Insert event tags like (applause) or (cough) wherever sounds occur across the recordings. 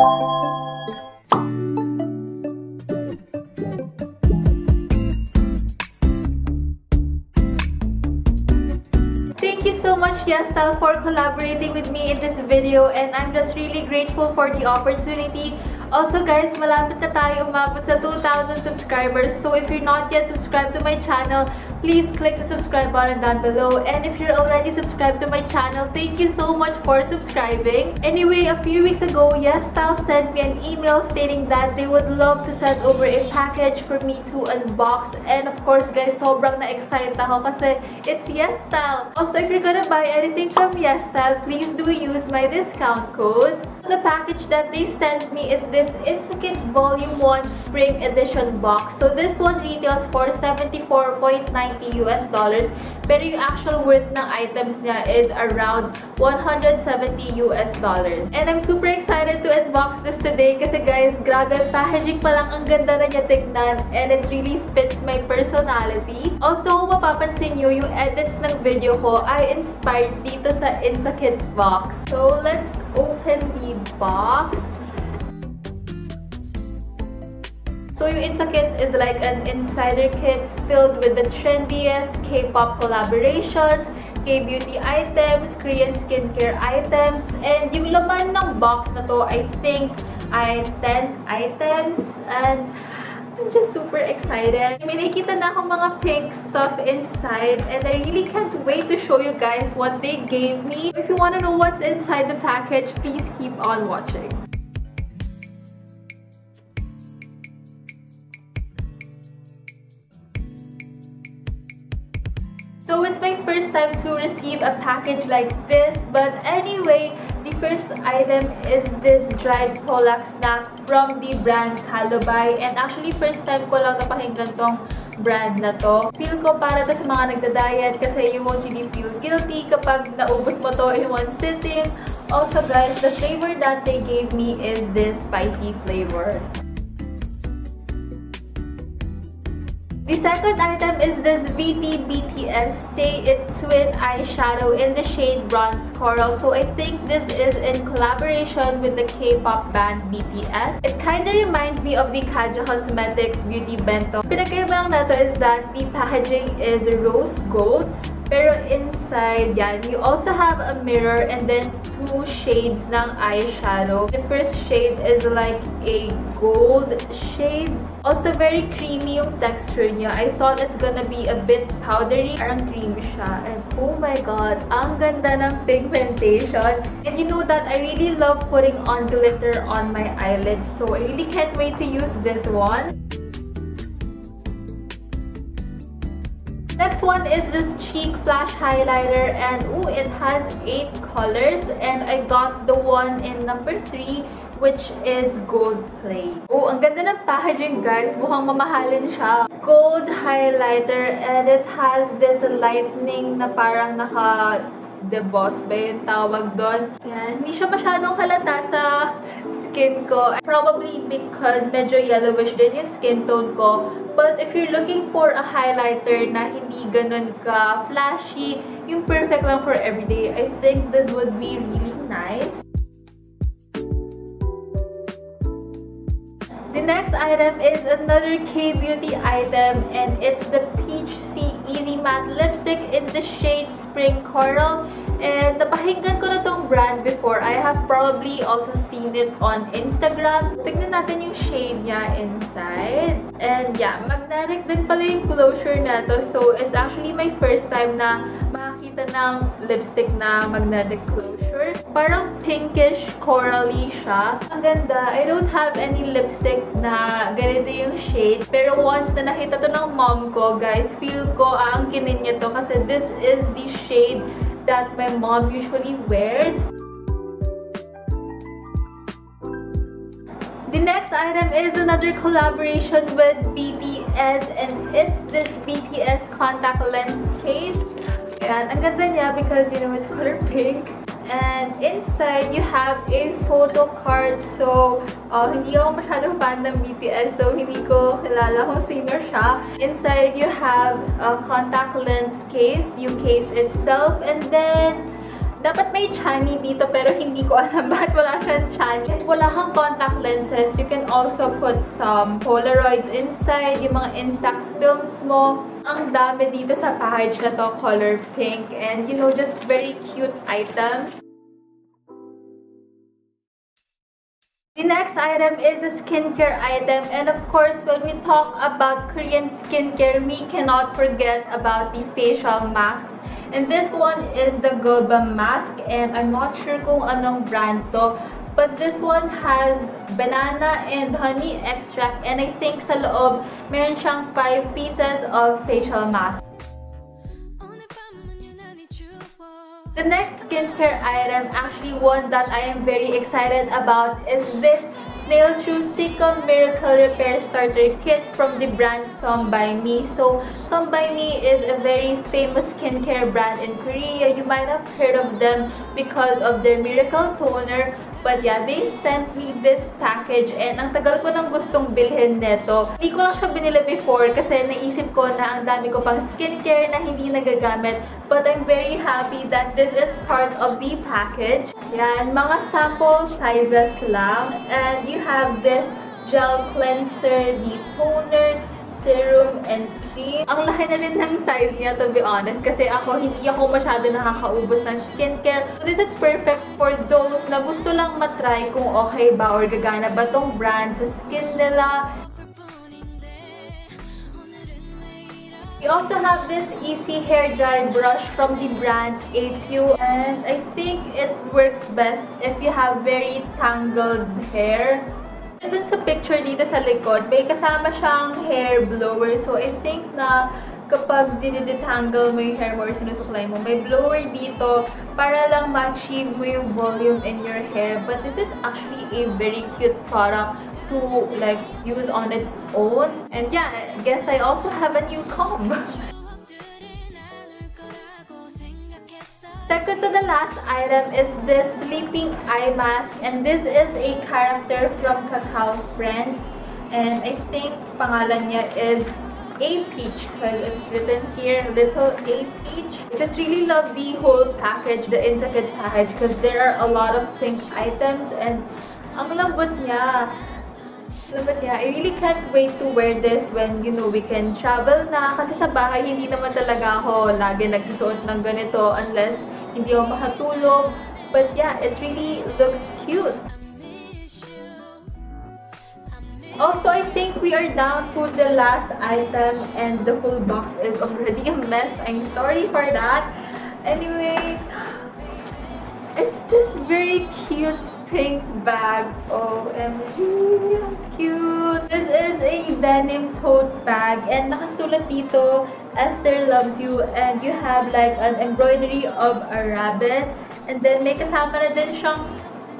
Thank you so much, Yestal, for collaborating with me in this video and I'm just really grateful for the opportunity. Also guys, malapit na tayo umabot sa 2,000 subscribers. So if you're not yet subscribed to my channel, please click the subscribe button down below. And if you're already subscribed to my channel, thank you so much for subscribing. Anyway, a few weeks ago, YesStyle sent me an email stating that they would love to send over a package for me to unbox. And of course guys, sobrang na-excite ako kasi it's YesStyle. Also, if you're gonna buy anything from YesStyle, please do use my discount code. The package that they sent me is this Insakit Volume 1 Spring Edition box. So this one retails for 74.90 US dollars. Pero yung actual worth ng items niya is around 170 US dollars. And I'm super excited to unbox this today kasi guys, grabe, packaging pa lang ang ganda na niya tignan and it really fits my personality. Also, kung mapapansin nyo, yung edits ng video ko ay inspired dito sa Insakit box. So, let's open the box. So yung Insakit is like an insider kit filled with the trendiest K-pop collaborations, K-beauty items, Korean skincare items, and yung laman ng box na to, I think, ay 10 items, and I'm just super excited. May nakikita na akong mga pink stuff inside and I really can't wait to show you guys what they gave me. If you want to know what's inside the package, please keep on watching. It's my first time to receive a package like this. But anyway, the first item is this dried Polak snack from the brand Halobay. And actually, first time ko lang napakinggan tong brand na to. Feel ko para to sa mga nagda-diet kasi you won't really feel guilty kapag naubos mo to in one sitting. Also guys, the flavor that they gave me is this spicy flavor. The second item is this VT BTS Stay It Twin Eyeshadow in the shade Bronze Coral. So I think this is in collaboration with the K-pop band BTS. It kind of reminds me of the Kaja Cosmetics Beauty Bento. Pinagkaiba lang nato is that the packaging is rose gold. Pero inside yan, you also have a mirror and then two shades ng eyeshadow. The first shade is like a gold shade. Also, very creamy yung texture niya. I thought it's gonna be a bit powdery. Parang cream siya. And oh my god, ang ganda ng pigmentation. And you know that I really love putting on glitter on my eyelids. So I really can't wait to use this one. Next one is this cheek flash highlighter and ooh, it has 8 colors and I got the one in number 3 which is gold play. Oh, ang ganda ng packaging guys. Mukhang mamahalin siya. Gold highlighter and it has this lightning na parang naka the boss ba yung tawag doon. Yan. Hindi siya masyadong halata sa skin ko. Probably because medyo yellowish din yung skin tone ko. But if you're looking for a highlighter na hindi ganun ka flashy, yung perfect lang for everyday, I think this would be really nice. The next item is another K-beauty item and it's the Peach Sea Easy Matte Lipstick in the shade Spring Coral. And napahinggan ko na tong brand before. I have probably also seen it on Instagram. Tignan natin yung shade niya inside. And yeah, magnetic din pala yung closure na to. So it's actually my first time na makakita ng lipstick na magnetic closure. Parang pinkish corally siya. Ang ganda. I don't have any lipstick na ganito yung shade. Pero once na nakita to ng mom ko, guys, feel ko aangkinin niya to kasi this is the shade that my mom usually wears. The next item is another collaboration with BTS and it's this BTS contact lens case. And ang ganda niya because, you know, it's (laughs) color pink. And inside, you have a photo card. So, uh, hindi ako masyadong fan ng BTS. So, hindi ko kilala kung sino siya. Inside, you have a contact lens case. Yung case itself. And then, Dapat may chani dito pero hindi ko alam (laughs) bakit wala siyang chani. If wala kang contact lenses, you can also put some Polaroids inside, yung mga Instax films mo. Ang dami dito sa package na to, color pink. And you know, just very cute items. The next item is a skincare item and of course when we talk about Korean skincare we cannot forget about the facial masks and this one is the Gulba mask and I'm not sure kung anong brand to but this one has banana and honey extract and I think sa loob meron siyang 5 pieces of facial mask. The next skincare item, actually one that I am very excited about is this Snail Shoe Seacom Miracle Repair Starter Kit from the brand Some By Me. So, Some By Me is a very famous skincare brand in Korea. You might have heard of them because of their Miracle Toner. But yeah, they sent me this package and ang tagal ko nang gustong bilhin neto. Hindi ko lang siya binili before kasi naisip ko na ang dami ko pang skincare na hindi nagagamit. But I'm very happy that this is part of the package. Yan, mga sample sizes lang. And you have this gel cleanser, the toner, serum, and cream. Ang laki na rin ng size niya, to be honest. Kasi ako, hindi ako masyado nakakaubos ng skincare. So, this is perfect for those na gusto lang matry kung okay ba or gagana ba tong brand sa skin nila. We also have this Easy Hair Dry Brush from the brand APU and I think it works best if you have very tangled hair. Dun sa picture dito sa likod, may kasama siyang hair blower. So, I think na kapag dinidetangle mo yung hair mo or sinusuklay mo, may blower dito para lang ma-achieve mo yung volume in your hair. But this is actually a very cute product to like use on its own. And yeah, I guess I also have a new comb. (laughs) Second to the last item is this sleeping eye mask and this is a character from Kakao Friends and I think pangalan niya is A Peach because it's written here little A Peach. I just really love the whole package, the Insakit package because there are a lot of pink items and ang lambot niya. But yeah, I really can't wait to wear this when, you know, we can travel na. Kasi sa bahay, hindi naman talaga ako lagi nagsusuot ng ganito unless hindi ako makatulog. But yeah, it really looks cute. Also, I think we are down to the last item and the whole box is already a mess. I'm sorry for that. Anyway, it's this very cute pink bag. OMG, cute! Denim tote bag and nakasulat dito, Esther loves you and you have like an embroidery of a rabbit and then may kasama na din siyang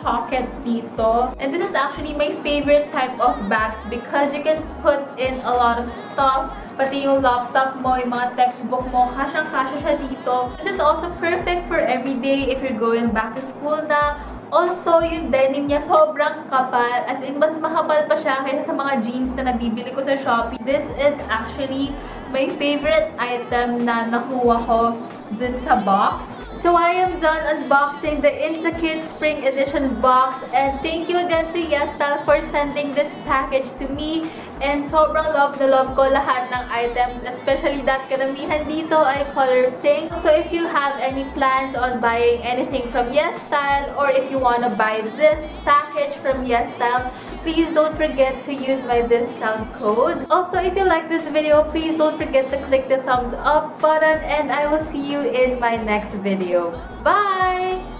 pocket dito. And this is actually my favorite type of bags because you can put in a lot of stuff. Pati yung laptop mo, yung mga textbook mo, kasyang-kasya siya dito. This is also perfect for everyday if you're going back to school na Also, yung denim niya sobrang kapal. As in, mas makapal pa siya kaysa sa mga jeans na nabibili ko sa Shopee. This is actually my favorite item na nakuha ko dun sa box. So I am done unboxing the Insakid Spring Edition box and thank you again to Yestal for sending this package to me and sobrang love na love ko lahat ng items especially that karamihan dito ay color pink. So if you have any plans on buying anything from Yestal or if you want to buy this package from Yestal, please don't forget to use my discount code. Also, if you like this video, please don't forget to click the thumbs up button and I will see you in my next video. Bye!